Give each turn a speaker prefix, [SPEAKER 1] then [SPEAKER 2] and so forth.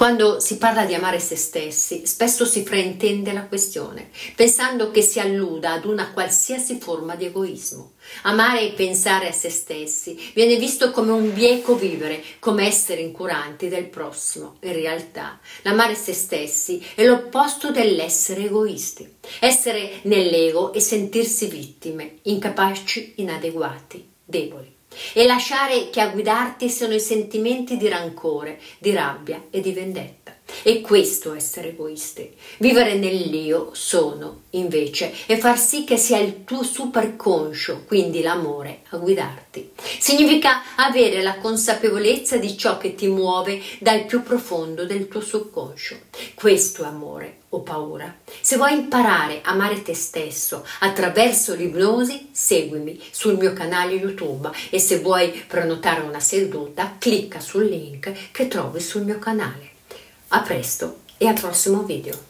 [SPEAKER 1] Quando si parla di amare se stessi, spesso si fraintende la questione, pensando che si alluda ad una qualsiasi forma di egoismo. Amare e pensare a se stessi viene visto come un bieco vivere, come essere incuranti del prossimo. In realtà, l'amare se stessi è l'opposto dell'essere egoisti. Essere nell'ego e sentirsi vittime, incapaci, inadeguati, deboli e lasciare che a guidarti siano i sentimenti di rancore, di rabbia e di vendetta. E questo essere egoisti. Vivere nell'io sono, invece, e far sì che sia il tuo superconscio, quindi l'amore, a guidarti. Significa avere la consapevolezza di ciò che ti muove dal più profondo del tuo subconscio. Questo è amore o paura. Se vuoi imparare a amare te stesso attraverso l'ipnosi, seguimi sul mio canale YouTube e se vuoi prenotare una seduta, clicca sul link che trovi sul mio canale. A presto e al prossimo video.